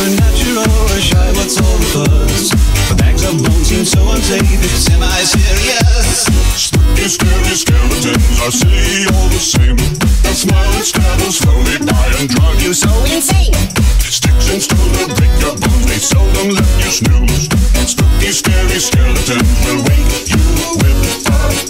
Spirit supernatural, or shy, what's all the fuzz? The bags of bones seem so unsafe, it's semi-serious. Spooky, scary skeletons are silly all the same. They'll smile and stabble slowly by and drive you so insane. Sticks and stones will break your bones, they seldom let you snooze. Spooky, scary skeletons will wake you with a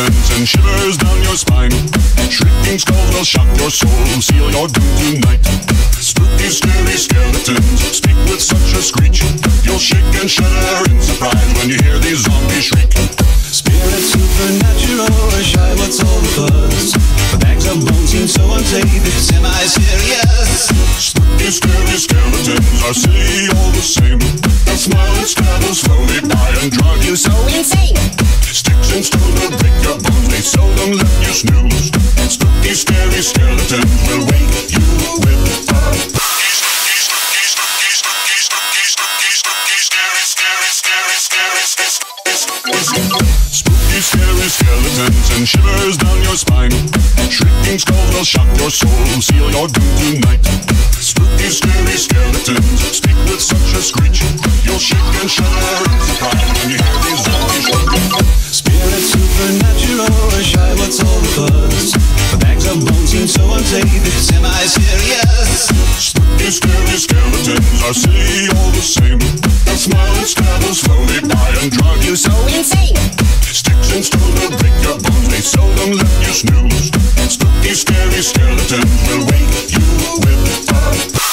scary and shivers down your spine. Shrieking skulls will shock your soul, seal your doom tonight. Spooky, scary skeletons speak with such a screech. You'll shake and shudder in surprise when you hear these zombies shriek. Spirit supernatural, or shy, what's all the fuzz? The bags of bones seem so unsafe, it's semi-serious. Spooky, scary skeletons are silly all the same. They'll smile and stabble slowly by and drive you so insane. Stones will break your bones, they seldom let you snooze. And Spooky, scary skeletons will wake you with a Spooky, scary skeletons and shivers down your spine. Shrieking skulls will shock your soul, seal your doom tonight. Spooky, scary skeletons speak with such a screech. You'll shake and shudder in surprise when you hear these zombies shriek. Spirit supernatural, shy, what's all the fuzz? The bags of bones seem so unsafe, it's semi-serious. Spooky, scary skeletons are silly all the same. They'll smile and stabble slowly by and drive you so insane. Sticks and stones will break your bones, they so don't let you snooze. Spooky, scary skeletons will wake you with a